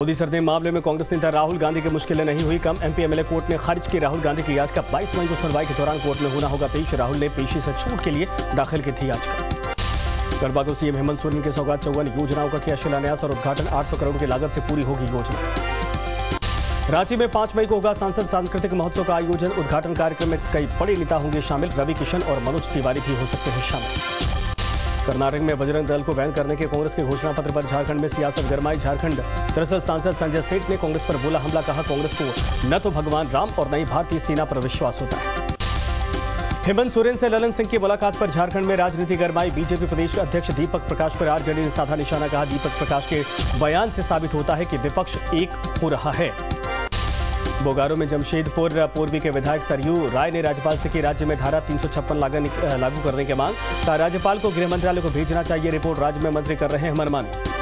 Modi surname मामले में कांग्रेस नेता राहुल गांधी की मुश्किलें नहीं हुई। कम एमपी एमएलए कोर्ट ने खारिज की राहुल गांधी की याचिका। 22 मई को सुनवाई के दौरान कोर्ट में होना होगा पेश। राहुल ने पेशी से छूट के लिए दाखिल की थी याचिका। गढ़वा को सीएम हेमंत सोरेन के सौगात चौवन योजनाओं का किया शिलान्यास और उद्घाटन। 800 करोड़ की लागत से पूरी होगी योजना। रांची में पाँच मई को होगा सांसद सांस्कृतिक महोत्सव का आयोजन। उद्घाटन कार्यक्रम में कई बड़े नेता होंगे शामिल। रवि किशन और मनोज तिवारी भी हो सकते हैं शामिल। कर्नाटक में बजरंग दल को बैन करने के कांग्रेस के घोषणा पत्र पर झारखंड में सियासत गरमाई। झारखंड, दरअसल सांसद संजय सेठ ने कांग्रेस पर बोला हमला, कहा कांग्रेस को न तो भगवान राम और न ही भारतीय सेना पर विश्वास होता। है हेमंत सोरेन से ललन सिंह की मुलाकात पर झारखंड में राजनीति गरमाई। बीजेपी प्रदेश अध्यक्ष दीपक प्रकाश पर आरजेडी ने साधा निशाना, कहा दीपक प्रकाश के बयान से साबित होता है कि विपक्ष एक हो रहा है। बोगारो में जमशेदपुर, पूर्वी के विधायक सरयू राय ने राज्यपाल से की राज्य में धारा तीन सौ छप्पन लागू करने की मांग। कहा, राज्यपाल को गृह मंत्रालय को भेजना चाहिए, रिपोर्ट राज्य में मंत्री कर रहे हैं मनमानी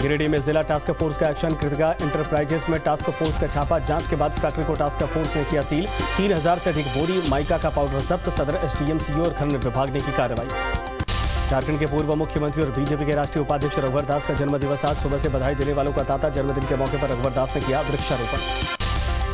गिरिडीह में जिला टास्क फोर्स का एक्शन कृतिका इंटरप्राइजेस में टास्क फोर्स का छापा, जाँच के बाद फैक्ट्री को टास्क फोर्स ने किया सील। तीन हज़ार से अधिक बोरी, माइका का पाउडर जब्त, सदर एसडीएम सीओ और खनन विभाग ने की कार्रवाई। झारखंड के पूर्व मुख्यमंत्री और बीजेपी के राष्ट्रीय उपाध्यक्ष रघुवर दास का जन्मदिवस आज सुबह से बधाई देने वालों का ताता जन्मदिन के मौके पर रघुवर दास ने किया वृक्षारोपण।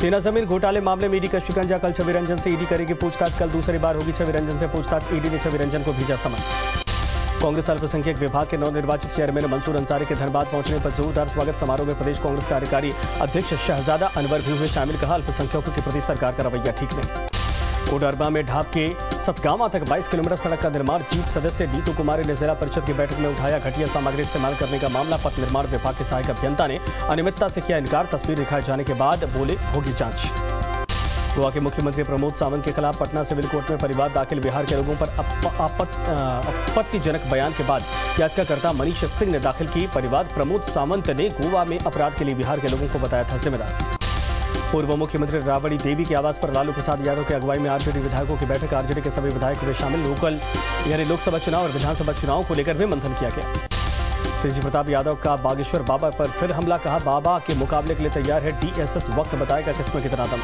सेना ज़मीन घोटाले मामले में ईडी का शिकंजा, कल छवि रंजन से ईडी करेगी पूछताछ, कल दूसरी बार होगी छवि रंजन से पूछताछ, ईडी ने छवि रंजन को भेजा समन। कांग्रेस अल्पसंख्यक विभाग के नवनिर्वाचित चेयरमैन मंसूर अंसारी के धनबाद पहुँचने पर जोरदार स्वागत समारोह में प्रदेश कांग्रेस कार्यकारी अध्यक्ष शहजादा अनवर भी हुए शामिल, कहा अल्पसंख्यकों के प्रति सरकार का रवैया ठीक नहीं। कोडरबा में ढाब के सतगावा तक 22 किलोमीटर सड़क का निर्माण चीफ सदस्य नीतू कुमारी ने जिला परिषद की बैठक में उठाया। घटिया सामग्री इस्तेमाल करने का मामला, पथ निर्माण विभाग के सहायक अभियंता ने अनियमितता से किया इनकार। तस्वीर दिखाए जाने के बाद बोले, होगी जाँच। गोवा के मुख्यमंत्री प्रमोद सावंत के खिलाफ पटना सिविल कोर्ट में परिवार दाखिल बिहार के लोगों पर आपत्तिजनक बयान के बाद याचिकाकर्ता मनीष सिंह ने दाखिल की। परिवार प्रमोद सावंत ने गोवा में अपराध के लिए बिहार के लोगों को बताया था जिम्मेदार। पूर्व मुख्यमंत्री रावड़ी देवी के आवास पर लालू प्रसाद यादव की अगुवाई में आरजेडी विधायकों की बैठक। आरजेडी के सभी विधायक हुए शामिल। लोकल, यानी लोकसभा चुनाव और विधानसभा चुनाव को लेकर भी मंथन किया गया। तेज़ी प्रताप यादव का बागेश्वर बाबा पर फिर हमला, कहा बाबा के मुकाबले के लिए तैयार है डीएसएस। वक्त बताएगा किसमें कितना दम।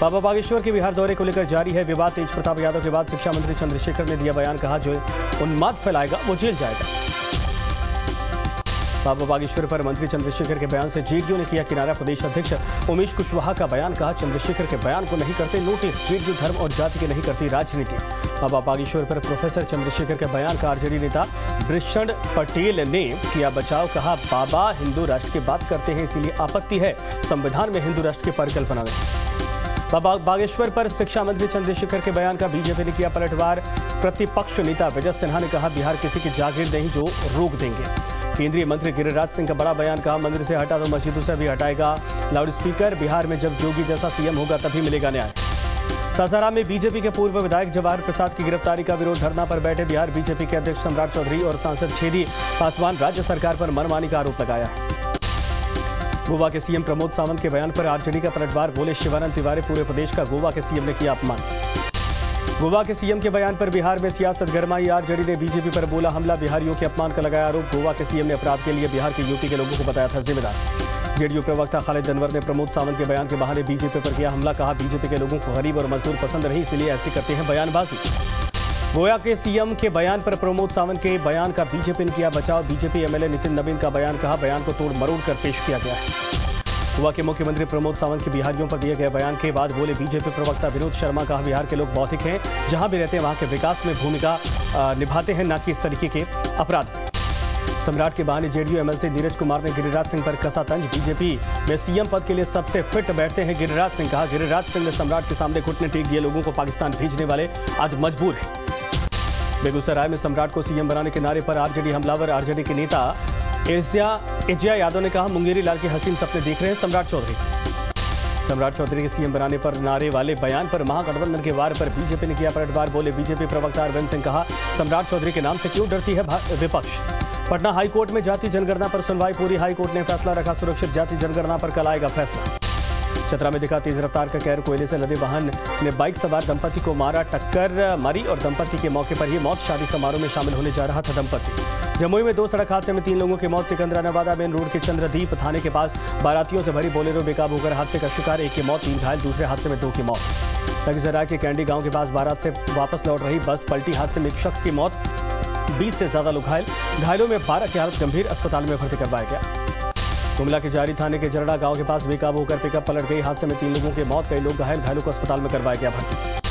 बाबा बागेश्वर के बिहार दौरे को लेकर जारी है विवाद। तेज प्रताप यादव के बाद शिक्षा मंत्री चंद्रशेखर ने दिया बयान, कहा जो उन्माद फैलाएगा वो जेल जाएगा। बाबा बागेश्वर पर मंत्री चंद्रशेखर के बयान से जेडीयू ने किया किनारा, प्रदेश अध्यक्ष उमेश कुशवाहा का बयान, कहा चंद्रशेखर के बयान को नहीं करते नोटिस जेडीयू धर्म और जाति की नहीं करती राजनीति। बाबा बागेश्वर पर प्रोफेसर चंद्रशेखर के बयान का आरजेडी नेता वृषण पटेल ने किया बचाव, कहा बाबा हिंदू राष्ट्र की बात करते हैं, इसीलिए आपत्ति है, संविधान में हिंदू राष्ट्र की परिकल्पना में। बाबा बागेश्वर पर शिक्षा मंत्री चंद्रशेखर के बयान का बीजेपी ने किया पलटवार, प्रतिपक्ष नेता विजय सिन्हा ने कहा, बिहार किसी की जागीर नहीं, जो रोक देंगे। केंद्रीय मंत्री गिरिराज सिंह का बड़ा बयान कहा, मंदिर से हटा तो मस्जिदों से भी हटाएगा। लाउड स्पीकर बिहार में जब योगी जैसा सीएम होगा, तभी मिलेगा न्याय। सासाराम में बीजेपी के पूर्व विधायक जवाहर प्रसाद की गिरफ्तारी का विरोध, धरना पर बैठे बिहार बीजेपी के अध्यक्ष सम्राट चौधरी और सांसद छेदी पासवान राज्य सरकार पर मनमानी का आरोप लगाया। गोवा के सीएम प्रमोद सावंत के बयान पर आरजेडी का पलटवार, बोले शिवानंद तिवारी, पूरे प्रदेश का गोवा के सीएम ने किया अपमान। गोवा के सीएम के बयान पर बिहार में सियासत गरमाई आरजेडी ने बीजेपी पर बोला हमला, बिहारियों के अपमान का लगाया आरोप। गोवा के सीएम ने अपराध के लिए बिहार के यूपी के लोगों को बताया था जिम्मेदार। जेडीयू प्रवक्ता खालिद अनवर ने प्रमोद सावंत के बयान के बहाने बीजेपी पर किया हमला, कहा बीजेपी के लोगों को गरीब और मजदूर पसंद नहीं, इसलिए ऐसे करते हैं बयानबाजी। गोया के सीएम के बयान पर प्रमोद सावंत के बयान का बीजेपी ने किया बचाव, बीजेपी एमएलए नितिन नवीन का बयान कहा बयान को तोड़ मरोड़ कर पेश किया गया है। गोवा के मुख्यमंत्री प्रमोद सावंत के बिहारियों पर दिए गए बयान के बाद बोले बीजेपी प्रवक्ता विनोद शर्मा, कहा बिहार के लोग बौद्धिक हैं, जहाँ भी रहते हैं वहाँ के विकास में भूमिका निभाते हैं, न कि इस तरीके के अपराध। सम्राट के बहाने जेडीयू एमएलसी नीरज कुमार ने गिरिराज सिंह पर कसा तंज। बीजेपी में सीएम पद के लिए सबसे फिट बैठते हैं गिरिराज सिंह, कहा गिरिराज सिंह ने सम्राट के सामने घुटने टेक दिए, लोगों को पाकिस्तान भेजने वाले आज मजबूर हैं। बेगूसराय में सम्राट को सीएम बनाने के नारे पर आरजेडी हमलावर, आरजेडी के नेता एजिया एजिया यादव ने कहा, मुंगेरी लाल के हसीन सपने देख रहे हैं सम्राट चौधरी। सम्राट चौधरी के सीएम बनाने पर नारे वाले बयान पर महागठबंधन के वार पर बीजेपी ने किया पलटवार, बोले बीजेपी प्रवक्ता अरविंद सिंह कहा, सम्राट चौधरी के नाम से क्यों डरती है विपक्ष? पटना हाईकोर्ट में जाति जनगणना पर सुनवाई, पूरी हाईकोर्ट ने फैसला रखा, सुरक्षित जाति जनगणना पर कल आएगा फैसला। चतरा में दिखा, तेज रफ्तार का कैर कोयले से लदे वाहन ने बाइक सवार दंपति को मारा टक्कर, मारी और दंपति के मौके पर ही मौत, शादी समारोह में शामिल होने जा रहा था दंपति। जमुई में दो सड़क हादसे में तीन लोगों की मौत, सिकंदरा, नवादा मेन रोड के चंद्रदीप थाने के पास बारातियों से भरी बोलेरो बेकाबू होकर हादसे का शिकार, एक की मौत, तीन घायल, दूसरे हादसे में दो की मौत। लखीसराय के कैंडी गाँव के पास बारात से वापस लौट रही बस पलटी हादसे में एक शख्स की मौत, बीस से ज़्यादा लोग घायल। घायलों में बारह की हालत गंभीर, अस्पताल में भर्ती करवाया गया। गुमला के जारी थाने के जरड़ा गाँव के पास बेकाबू होकर पिकअप पलट गई। हादसे में तीन लोगों की मौत, कई लोग घायल, घायलों को अस्पताल में करवाया गया भर्ती।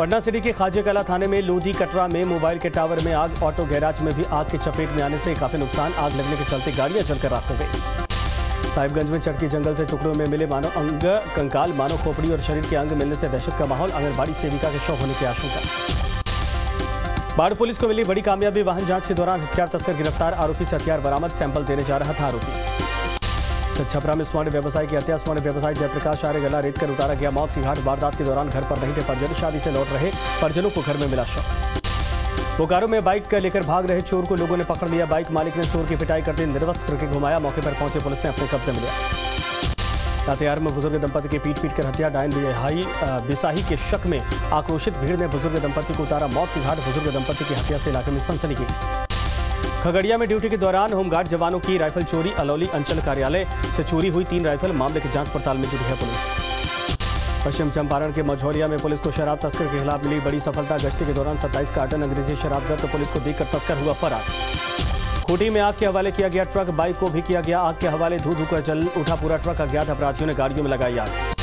पटना सिटी के खाजे कला थाने में लोधी कटरा में मोबाइल के टावर में आग, ऑटो गैराज में भी आग की चपेट में आने से काफ़ी नुकसान, आग लगने के चलते गाड़ियाँ जलकर राख हो गई। साहिबगंज में चटकी जंगल से टुकड़ों में मिले मानव अंग, कंकाल, मानव खोपड़ी और शरीर के अंग मिलने से दहशत का माहौल, आंगनबाड़ी सेविका के शव होने की आशंका। बाढ़ पुलिस को मिली बड़ी कामयाबी, वाहन जाँच के दौरान हथियार तस्कर गिरफ़्तार, आरोपी से हथियार बरामद, सैंपल देने जा रहा था आरोपी। छपरा में स्वर्ण व्यवसायी की हत्या। स्वर्ण व्यवसायी जयप्रकाश आर्य गला रेत कर उतारा गया मौत की घाट। वारदात के दौरान घर पर नहीं थे परिजन। शादी से लौट रहे परिजनों को घर में मिला शव। बोकारो में बाइक लेकर भाग रहे चोर को लोगों ने पकड़ लिया। बाइक मालिक ने चोर की पिटाई करते निर्वस्त करके घुमाया। मौके पर पहुँचे पुलिस ने अपने कब्जे में लिया। लातेहार में बुज़ुर्ग दंपति के पीट पीट कर हत्या। डायन बिहाई बिसाही के शक में आक्रोशित भीड़ ने बुज़ुर्ग दंपति को उतारा। मौत की घाट बुज़ुर्ग दंपति की हत्या से इलाके में सनसनी की। खगड़िया में ड्यूटी के दौरान होमगार्ड जवानों की राइफल चोरी, अलौली अंचल कार्यालय से चोरी हुई तीन राइफल, मामले की जाँच पड़ताल में जुटी है पुलिस। पश्चिम चंपारण के मझौलिया में पुलिस को शराब तस्कर के खिलाफ मिली बड़ी सफलता। गश्ती के दौरान 27 कार्टन अंग्रेज़ी शराब जब्त, पुलिस को देखकर तस्कर हुआ फरार। खूटी में आग के हवाले किया गया ट्रक, बाइक को भी किया गया आग के हवाले धू धू कर जल उठा पूरा ट्रक, अज्ञात अपराधियों ने गाड़ियों में लगाई आग।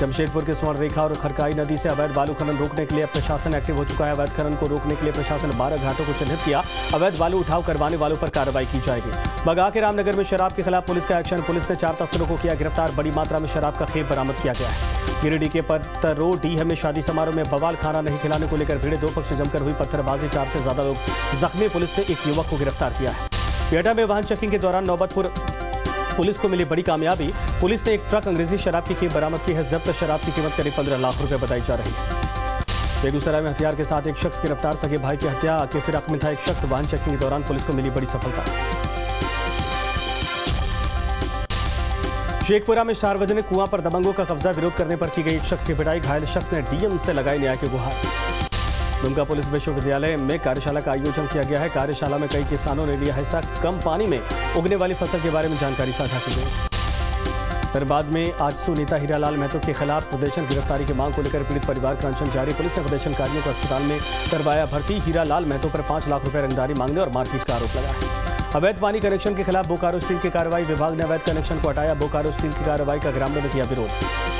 जमशेदपुर के स्वर्ण रेखा और खरकाई नदी से अवैध बालू खनन रोकने के लिए प्रशासन एक्टिव हो चुका है। अवैध खनन को रोकने के लिए प्रशासन बारह घाटों को चिन्हित किया। अवैध बालू उठाव करवाने वालों पर कार्रवाई की जाएगी। बगा के रामनगर में शराब के खिलाफ पुलिस का एक्शन। पुलिस ने चार तस्करों को किया गिरफ़्तार। बड़ी मात्रा में शराब का खेप बरामद किया गया है। गिरिडीह के पत्थरो डीह में शादी समारोह में बवाल खाना नहीं खिलाने को लेकर भिड़े दो पक्ष जमकर हुई पत्थरबाजी। चार से ज़्यादा लोग जख्मी। पुलिस ने एक युवक को गिरफ़्तार किया है। पेटा में वाहन चेकिंग के दौरान नौबतपुर पुलिस को मिली बड़ी कामयाबी। पुलिस ने एक ट्रक अंग्रेज़ी शराब की खेप बरामद की है। जब्त शराब की कीमत करीब पंद्रह लाख रुपए बताई जा रही बेगूसराय में हथियार के साथ एक शख्स गिरफ़्तार। सके भाई की हत्या के फिराक में था एक शख्स। वाहन चेकिंग के दौरान पुलिस को मिली बड़ी सफलता। शेखपुरा में सार्वजनिक कुआँ पर दबंगों का कब्जा विरोध करने पर की गई एक शख्स की पिटाई। घायल शख्स ने डीएम से लगाई न्याय की गुहार। दुमका पुलिस विश्वविद्यालय में कार्यशाला का आयोजन किया गया है। कार्यशाला में कई किसानों ने लिया हिस्सा। कम पानी में उगने वाली फ़सल के बारे में जानकारी साझा की गई। धनबाद में आजसू नेता हीरालाल महतो के खिलाफ प्रदर्शन, गिरफ्तारी की मांग को लेकर पीड़ित परिवार का अनशन जारी। पुलिस ने प्रदर्शनकारियों को अस्पताल में करवाया भर्ती। हीरालाल महतो पर पाँच लाख रुपए रंगदारी मांगने और मारपीट का आरोप लगा। है अवैध पानी कनेक्शन के खिलाफ बोकारो स्टील की कार्रवाई विभाग ने अवैध कनेक्शन को हटाया। बोकारो स्टील की कार्रवाई का ग्रामीणों ने किया विरोध।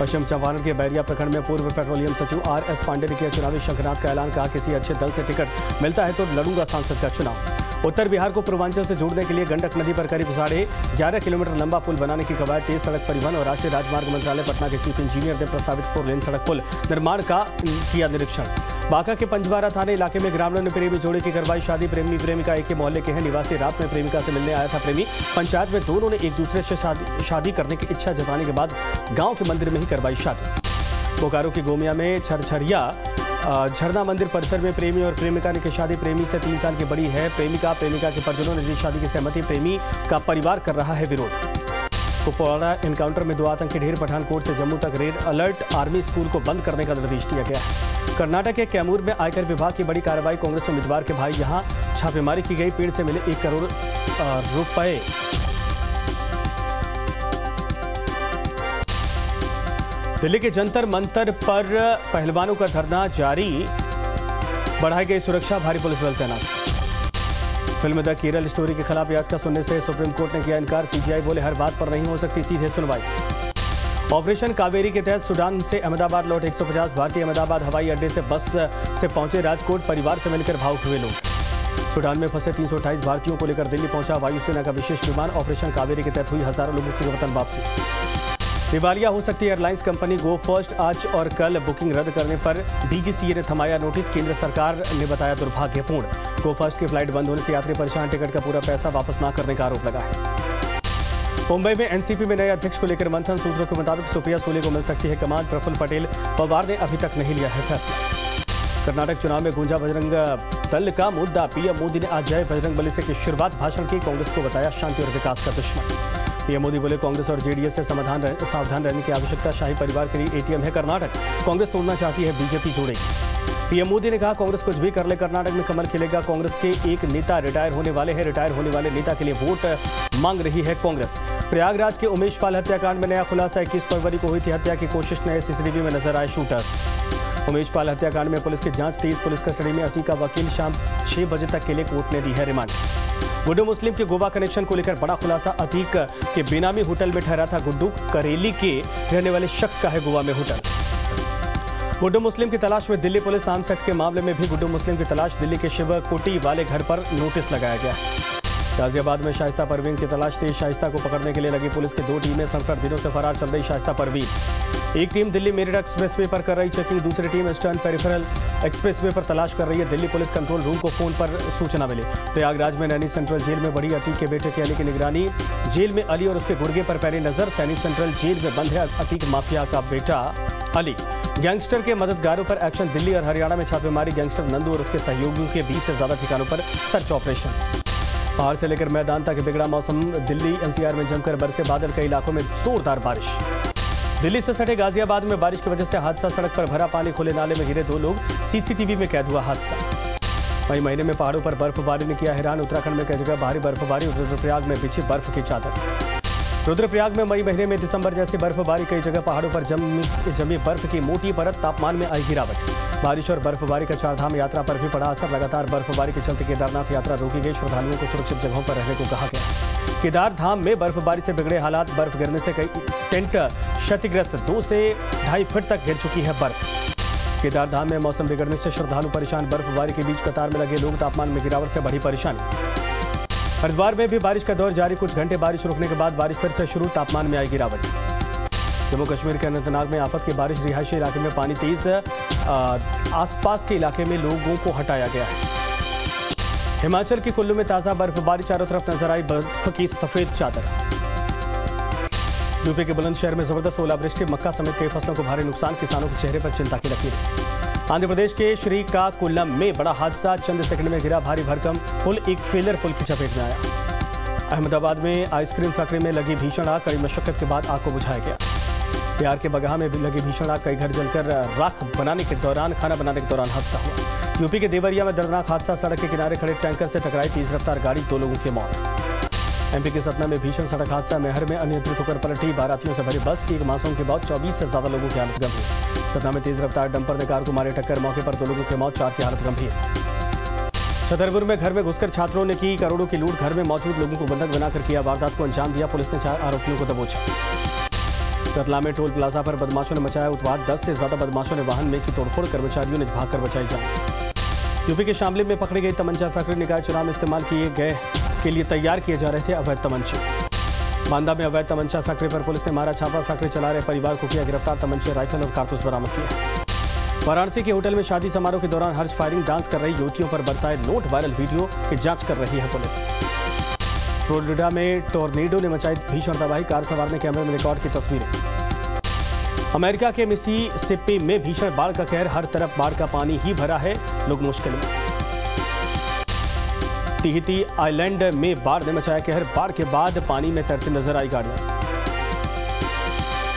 पश्चिम चंपारण के बैरिया प्रखंड में पूर्व पेट्रोलियम सचिव आर एस पांडे ने किया चुनावी शंखनाथ का ऐलान, कहा किसी अच्छे दल से टिकट मिलता है तो लड़ूँगा सांसद का चुनाव। उत्तर बिहार को पूर्वांचल से जोड़ने के लिए गंडक नदी पर करीब साढ़े ग्यारह किलोमीटर लंबा पुल बनाने की कवायद तेज सड़क परिवहन और राष्ट्रीय राजमार्ग मंत्रालय पटना के चीफ इंजीनियर ने प्रस्तावित फोर लेन सड़क पुल निर्माण का किया निरीक्षण। बांका के पंजवारा थाने इलाके में ग्रामीणों ने प्रेमी जोड़े की करवाई, शादी, प्रेमी प्रेमिका एक ही मोहल्ले के हैं। निवासी रात में प्रेमिका से मिलने आया था प्रेमी। पंचायत में दोनों ने एक दूसरे से शादी करने की इच्छा जताने के बाद गाँव के मंदिर में ही करवाई शादी। बोकारो की गोमिया में छरछरिया झरना मंदिर परिसर में प्रेमी और प्रेमिका ने की शादी। प्रेमी से तीन साल की बड़ी है। प्रेमिका प्रेमिका के परिजनों ने दी शादी की सहमति, प्रेमी का परिवार कर रहा है विरोध। कुपवाड़ा एनकाउंटर में दो आतंकी ढेर पठानकोट से जम्मू तक रेड अलर्ट। आर्मी स्कूल को बंद करने का निर्देश दिया गया। कर्नाटक के कैमूर में आयकर विभाग की बड़ी कार्रवाई। कांग्रेस उम्मीदवार के भाई यहाँ छापेमारी की गई। पेड़ से मिले एक करोड़ रुपए। दिल्ली के जंतर मंतर पर पहलवानों का धरना जारी। बढ़ाई गई सुरक्षा, भारी पुलिस बल तैनात। फ़िल्म द केरल स्टोरी के खिलाफ याचिका सुनने से सुप्रीम कोर्ट ने किया इनकार। सीजीआई बोले, हर बात पर नहीं हो सकती, सीधे सुनवाई। ऑपरेशन कावेरी के तहत सूडान से अहमदाबाद लौट 150 भारतीय अहमदाबाद हवाई अड्डे से बस से पहुँचे राजकोट। परिवार से मिलकर भावुक हुए लोग। सूडान में फंसे तीन सौ अट्ठाईस भारतीयों को लेकर दिल्ली पहुँचा वायुसेना का विशेष विमान। ऑपरेशन कावेरी के तहत हुई हज़ारों लोगों की वतन वापसी। दिवालिया हो सकती है। एयरलाइंस कंपनी गो फ़र्स्ट आज और कल बुकिंग रद्द करने पर डीजीसीए ने थमाया नोटिस। केंद्र सरकार ने बताया दुर्भाग्यपूर्ण। गो फ़र्स्ट की फ़्लाइट बंद होने से यात्री परेशान। टिकट का पूरा पैसा वापस न करने का आरोप लगा है। मुंबई में एनसीपी में नए अध्यक्ष को लेकर मंथन। सूत्रों के मुताबिक सुप्रिया सोले को मिल सकती है कमान प्रफुल्ल पटेल पवार ने अभी तक नहीं लिया है फैसला। कर्नाटक चुनाव में गूंजा बजरंग दल का मुद्दा। पीएम मोदी ने आज जय बजरंग बली से की शुरुआत। भाषण की कांग्रेस को बताया शांति और विकास का दुश्मन। पीएम मोदी बोले कांग्रेस और जेडीएस से समाधान रह, सावधान रहने की आवश्यकता शाही परिवार के लिए एटीएम है कर्नाटक। कांग्रेस तोड़ना चाहती है बीजेपी जोड़ेगी पीएम मोदी ने कहा कांग्रेस कुछ भी कर ले कर्नाटक में कमल खिलेगा। कांग्रेस के एक नेता रिटायर होने वाले हैं। रिटायर होने वाले नेता के लिए वोट मांग रही है कांग्रेस। प्रयागराज के उमेश पाल हत्याकांड में नया खुलासा। इक्कीस फरवरी को हुई थी हत्या की कोशिश। नए सीसीटीवी में नज़र आए शूटर्स। उमेश पाल हत्याकांड में पुलिस की जाँच तेज। पुलिस कस्टडी में अति का वकील शाम छह बजे तक के लिए कोर्ट ने दी है रिमांड। गुड्डू मुस्लिम के गोवा कनेक्शन को लेकर बड़ा खुलासा। अतीक के बेनामी होटल में ठहरा था गुड्डू। करेली के रहने वाले शख्स का है गोवा में होटल। गुड्डू मुस्लिम की तलाश में दिल्ली पुलिस आर्म एक्ट के मामले में भी गुड्डू मुस्लिम की तलाश। दिल्ली के शिव कोटी वाले घर पर नोटिस लगाया गया। गाजियाबाद में शाइस्ता परवीन की तलाश थी शाइस्ता को पकड़ने के लिए लगी पुलिस की दो टीमें सड़सठ दिनों से फरार, चल रही शाइस्ता परवीन। एक टीम दिल्ली मेरठ एक्सप्रेसवे पर कर रही चेकिंग, दूसरी टीम ईस्टर्न पेरिफेरल एक्सप्रेसवे पर तलाश कर रही है। दिल्ली पुलिस कंट्रोल रूम को फ़ोन पर सूचना मिली। प्रयागराज में नैनी सेंट्रल जेल में बड़ी अतीक के बेटे के अली की निगरानी। जेल में अली और उसके गुर्गे पर पैरी नज़र, सैनी सेंट्रल जेल में बंद है अतीक माफिया का बेटा अली। गैंगस्टर के मददगारों पर एक्शन, दिल्ली और हरियाणा में छापेमारी, गैंगस्टर नंदू और उसके सहयोगियों के 20 से ज़्यादा ठिकानों पर सर्च ऑपरेशन। पहाड़ से लेकर मैदान तक बिगड़ा मौसम। दिल्ली, एनसीआर में जमकर बरसे बादल, कई इलाकों में जोरदार बारिश। दिल्ली से सटे गाजियाबाद में बारिश की वजह से हादसा सड़क पर भरा पानी खुले नाले में गिरे दो लोग। सीसीटीवी में कैद हुआ हादसा। मई महीने में पहाड़ों पर बर्फबारी ने किया हैरान। उत्तराखंड में कई जगह भारी बर्फबारी। रुद्रप्रयाग में पीछे बर्फ़ की चादर। रुद्रप्रयाग में मई महीने में दिसंबर जैसी बर्फबारी, कई जगह पहाड़ों पर जमी जमी बर्फ़ की मोटी परत, तापमान में आई गिरावट। बारिश और बर्फबारी का चारधाम यात्रा पर भी पड़ा असर। लगातार बर्फबारी के चलते केदारनाथ यात्रा रोकी गई। श्रद्धालुओं को सुरक्षित जगहों पर रहने को कहा गया। केदार धाम में बर्फबारी से बिगड़े हालात, बर्फ़ गिरने से कई टेंट क्षतिग्रस्त, दो से ढाई फीट तक गिर चुकी है बर्फ़। केदार धाम में मौसम बिगड़ने से श्रद्धालु परेशान। बर्फबारी के बीच कतार में लगे लोग, तापमान में गिरावट से बढ़ी परेशानी। हरिद्वार में भी बारिश का दौर जारी। कुछ घंटे बारिश रुकने के बाद बारिश फिर से शुरू, तापमान में आई गिरावट जम्मू कश्मीर के अनंतनाग में आफत की बारिश, रिहायशी इलाके में पानी तेज आसपास के इलाके में लोगों को हटाया गया है। हिमाचल की कुल्लू में ताज़ा बर्फबारी, चारों तरफ़ नज़र आई बर्फ़ की सफ़ेद चादर। यूपी के बुलंदशहर में ज़बरदस्त ओलावृष्टि, मक्का समेत कई फ़सलों को भारी नुकसान, किसानों के चेहरे पर चिंता की लकीर। आंध्र प्रदेश के श्रीकाकुलम में बड़ा हादसा चंद सेकंड में गिरा भारी भरकम, पुल एक ट्रेलर पुल की चपेट में आया। अहमदाबाद में आइसक्रीम फैक्ट्री में लगी भीषण आग, कड़ी मशक्कत के बाद आग को बुझाया गया। बिहार के बगहा में भी लगी भीषण आग, कई घर जलकर राख बनाने के दौरान, खाना बनाने के दौरान हादसा हुआ। यूपी के देवरिया में दर्दनाक हादसा, सड़क के किनारे खड़े टैंकर से टकराई तेज रफ्तार गाड़ी, दो लोगों की मौत। एमपी के सतना में भीषण सड़क हादसा। मेहर में अनियंत्रित होकर पलटी। बारातियों से भरी बस की एक मासूम के बाद 24 से ज़्यादा लोगों की हालत गंभीर। सतना में तेज रफ्तार डंपर ने कार को मारे टक्कर। मौके पर दो लोगों की मौत। चार की हालत गंभीर। छतरपुर में घर में घुसकर छात्रों ने की करोड़ों की लूट। घर में मौजूद लोगों को बंधक बनाकर किया वारदात को अंजाम दिया। पुलिस ने चार आरोपियों को दबोचा। कतला में टोल प्लाजा पर बदमाशों ने मचाया उत्पाद दस से ज़्यादा बदमाशों ने वाहन में की तोड़फोड़ कर्मचारियों ने भागकर बचाई जान। यूपी के शामली में पकड़ी गई तमंचा फैक्ट्री निकाय चुनाव में इस्तेमाल किए गए के लिए तैयार किए जा रहे थे अवैध तमंचे। बांदा में अवैध तमंचा फैक्ट्री पर पुलिस ने मारा, छापा, फैक्ट्री चला रहे परिवार को किया गिरफ़्तार, तमंचे, राइफल और कारतूस बरामद किया वाराणसी के होटल में शादी समारोह के दौरान हर्ष फायरिंग, डांस कर रही युवतियों पर बरसाए नोट वायरल वीडियो की जाँच कर रही है पुलिस। फ्लोरिडा में टोर्नेडो ने मचाई भीषण तबाही, कार सवार ने कैमरे में रिकॉर्ड की तस्वीरें। अमेरिका के मिसी सिप्पी में भीषण बाढ़ का कहर, हर तरफ़ बाढ़ का पानी ही भरा है, लोग मुश्किल में। तिहिती आइलैंड में बाढ़ ने मचाया कहर। बाढ़ के बाद पानी में तैरती नज़र आई गाड़ियाँ।